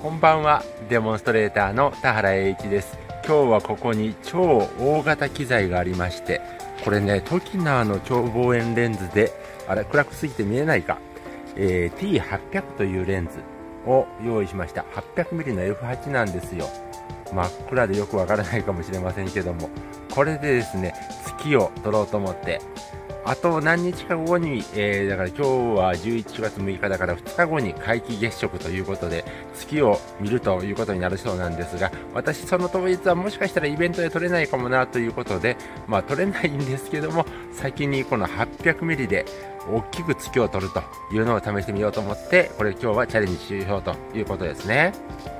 こんばんは。デモンストレーターの田原栄一です。今日はここに超大型機材がありましてこれねトキナーの超望遠レンズであれ暗くすぎて見えないか、えー、T800 というレンズを用意しました。800mm の F8 なんですよ。真っ暗でよくわからないかもしれませんけども。これでですね月を撮ろうと思ってあと何日か後に、えー、だから今日は11月6日だから2日後に皆既月食ということで月を見るということになるそうなんですが私その当日はもしかしたらイベントで撮れないかもなということでまあ撮れないんですけども先にこの 800mm で大きく月を撮るというのを試してみようと思ってこれ今日はチャレンジしようということですね。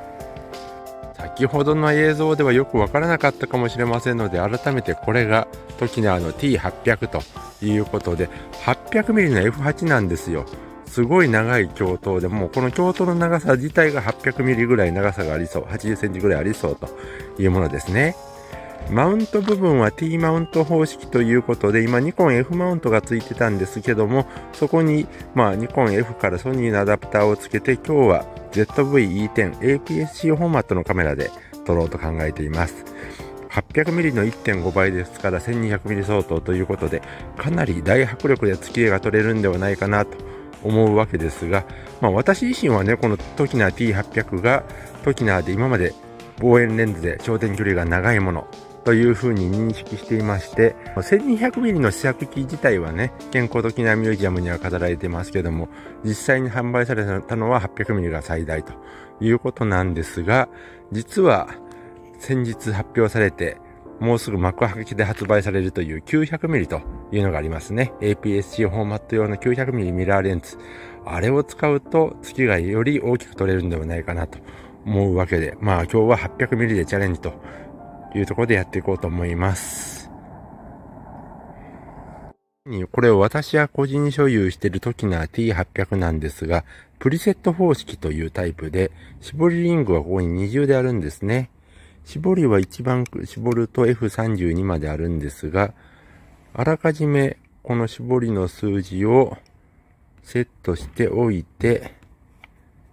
先ほどの映像ではよくわからなかったかもしれませんので改めてこれがトキナーの T800 ということで 800mm の F8 なんですよ。すごい長い鏡頭でもうこの鏡頭の長さ自体が 800mm ぐらい長さがありそう 80cm ぐらいありそうというものですね。マウント部分は T マウント方式ということで、今ニコン F マウントがついてたんですけども、そこに、まあ、ニコン F からソニーのアダプターをつけて、今日は ZV-E10 APS-C フォーマットのカメラで撮ろうと考えています。800mm の1.5倍ですから 1200mm 相当ということで、かなり大迫力で月絵が撮れるんではないかなと思うわけですが、まあ私自身はね、このトキナー T800 がトキナーで今まで望遠レンズで焦点距離が長いものというふうに認識していまして、1200mm の試作機自体はね、健康的なミュージアムには飾られてますけども、実際に販売されたのは 800mm が最大ということなんですが、実は先日発表されて、もうすぐ幕開きで発売されるという 900mm というのがありますね。APS-C フォーマット用の 900mm ミラーレンズ。あれを使うと月がより大きく撮れるんではないかなと思うわけで、まあ今日は 800mm でチャレンジというところでやっていこうと思います。これを私は個人所有している時の T800 なんですが、プリセット方式というタイプで、絞りリングはここに二重であるんですね。絞りは一番絞ると F32 まであるんですが、あらかじめこの絞りの数字をセットしておいて、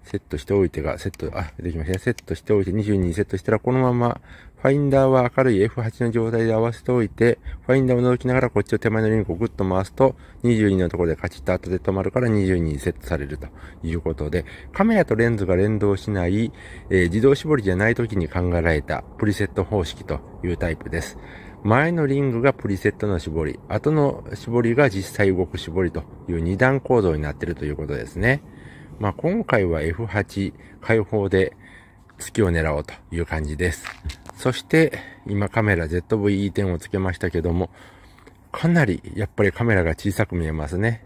セットしておいてが、セット、あ、出てきました。セットしておいて、22にセットしたら、このまま、ファインダーは明るい F8 の状態で合わせておいて、ファインダーを覗きながらこっちを手前のリンクをグッと回すと、22のところでカチッと後で止まるから22にセットされるということで、カメラとレンズが連動しない、えー、自動絞りじゃない時に考えられたプリセット方式というタイプです。前のリングがプリセットの絞り、後の絞りが実際動く絞りという二段構造になっているということですね。まあ、今回は F8 開放で月を狙おうという感じです。そして、今カメラ ZV-E10 をつけましたけども、かなりやっぱりカメラが小さく見えますね。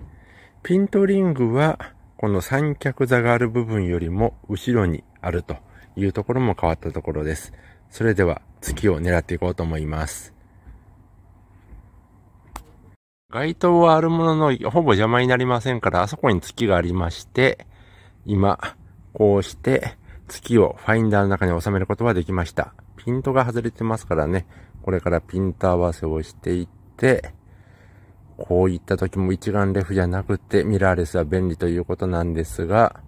ピントリングは、この三脚座がある部分よりも後ろにあるというところも変わったところです。それでは月を狙っていこうと思います。街灯はあるもののほぼ邪魔になりませんから、あそこに月がありまして、今、こうして月をファインダーの中に収めることができました。ピントが外れてますからね、これからピント合わせをしていって、こういった時も一眼レフじゃなくてミラーレスは便利ということなんですが、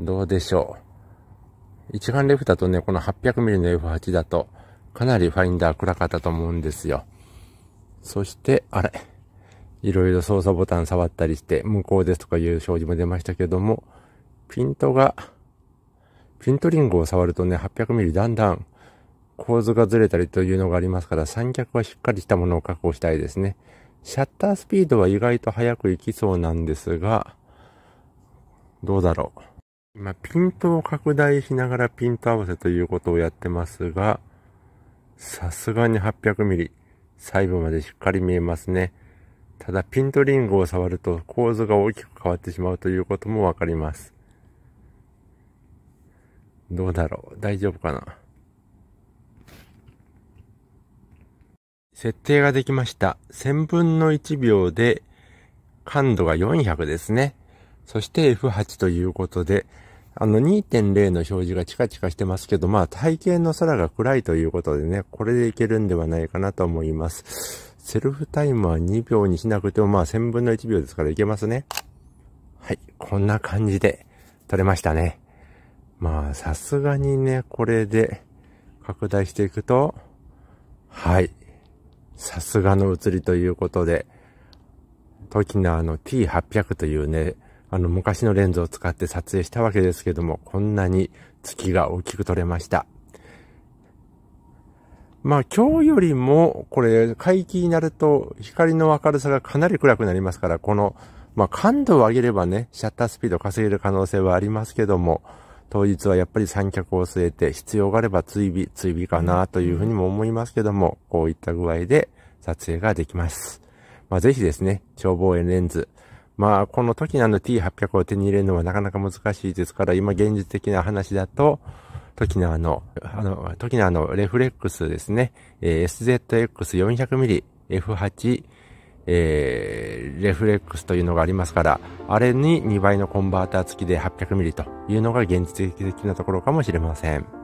どうでしょう。一眼レフだとね、この 800mm の F8 だと、かなりファインダー暗かったと思うんですよ。そして、あれ、いろいろ操作ボタン触ったりして、無効ですとかいう表示も出ましたけども、ピントが、ピントリングを触るとね、800ミリだんだん構図がずれたりというのがありますから、三脚はしっかりしたものを確保したいですね。シャッタースピードは意外と速く行きそうなんですが、どうだろう。今、ピントを拡大しながらピント合わせということをやってますが、さすがに800ミリ、細部までしっかり見えますね。ただ、ピントリングを触ると構図が大きく変わってしまうということもわかります。どうだろう？大丈夫かな？設定ができました。1000分の1秒で感度が400ですね。そして F8 ということで、あの2.0の表示がチカチカしてますけど、まあ体型の空が暗いということでね、これでいけるんではないかなと思います。セルフタイムは2秒にしなくてもまあ1000分の1秒ですからいけますね。はい、こんな感じで撮れましたね。まあ、さすがにね、これで拡大していくと、はい。さすがの映りということで、トキナーの T800 というね、あの昔のレンズを使って撮影したわけですけども、こんなに月が大きく撮れました。まあ今日よりも、これ、回帰になると光の明るさがかなり暗くなりますから、この、まあ感度を上げればね、シャッタースピード稼げる可能性はありますけども、当日はやっぱり三脚を据えて、必要があれば追尾、追尾かなというふうにも思いますけども、こういった具合で撮影ができます。まあぜひですね、超望遠レンズ、まあ、この時にあの T800 を手に入れるのはなかなか難しいですから、今現実的な話だと、時のあの、あの、時のあの、レフレックスですね、えー、SZX400mm F8、えー、レフレックスというのがありますから、あれに2倍のコンバーター付きで 800mm というのが現実的なところかもしれません。